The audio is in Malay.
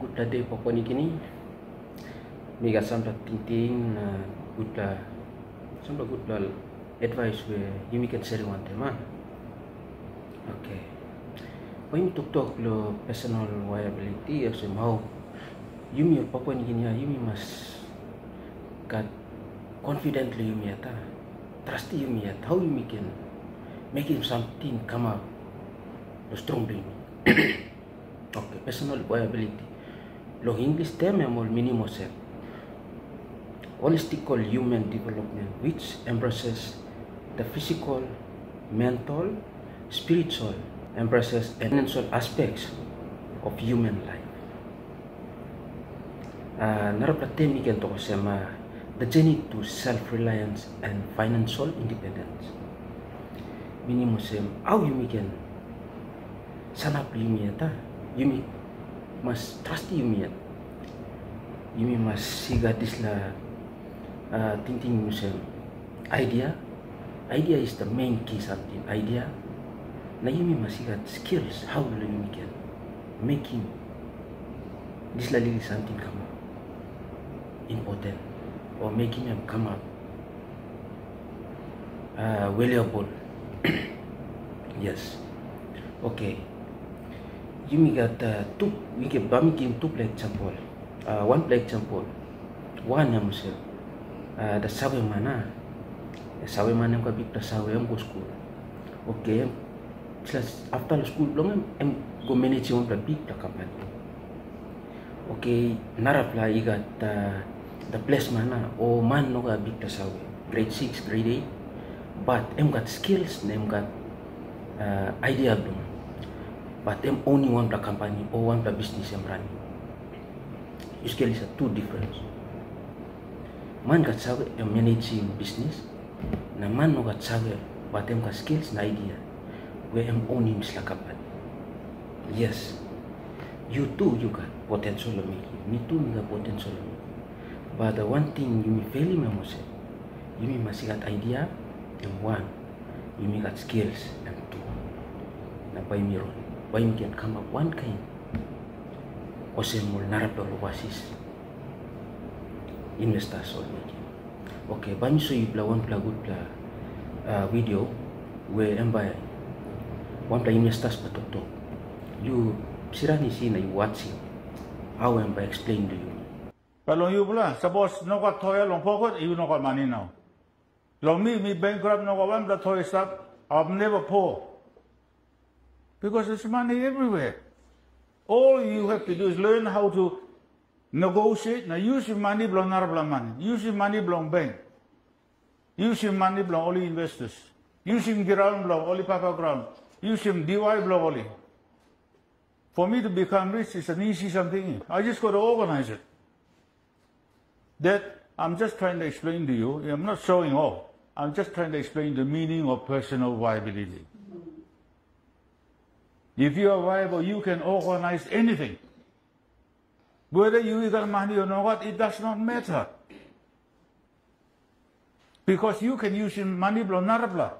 good la day pokok ni kini. Mi ga samla ting ting na good la samla good la advice we yumi can share one time man okay. When tuk tuk lo personal viability as mau? Yumi pokok ni kini yumi mas got confidently yumi ata trust yumi ata how yumi can make him something come out the strong yumi Okay, personal viability. Lo English term mol minimo set. Holistical human development which embraces the physical, mental, spiritual, embraces financial aspects of human life. Uh, narap temi kan to sama the journey to self-reliance and financial independence. Minimo sem, how you can sanap limi you must trust you me you must see this la uh, thinking yourself idea idea is the main key something. Idea na you must that skills how will can make him this la really something come up important or making him come up uh, valuable. Yes. Okay you got uh, two we get bami game two play example uh, one play example one mesti uh, the sawe mana? Sawe mana yang kau bik the sawe yang go school. Okay plus after the school belum em go manage one the big the company okay narap lah you got uh, the place mana? Oh man no ga bik the sawe grade 6 grade 8 but em got skills em got uh, idea belum but them only one the company or one the business yang run. You scale a two difference. Man got sawe yang managing business, na man no got sawe but them got skills na idea where am only misla company. Yes, you too you got potential to make. Me too me got potential to make. But the one thing you may fail me say, you may must got idea and one, you may got skills and two. Na by bayin kian kama wan kain. Ose mul narap lo wasis. Investa sol ni. Okay bami so ibla wan pla good pla uh, video we emba wan pla investas patoto you sirani si na watching how I explain to you. Kalau you pula, suppose no got toy long pocket, you no got money now. Long me, me bankrupt no got one, the toy stop, I'm never poor. Because there's money everywhere. All you have to do is learn how to negotiate. Now, use your money belong not belong money. Use your money belong bank. Use your money belong only investors. Use him ground belong only papa ground. Use him DY belong only. For me to become rich is an easy something. I just got to organize it. That I'm just trying to explain to you. I'm not showing off. I'm just trying to explain the meaning of personal viability. If you are viable, you can organize anything. Whether you got money or not, it does not matter. Because you can use money blow, not blow.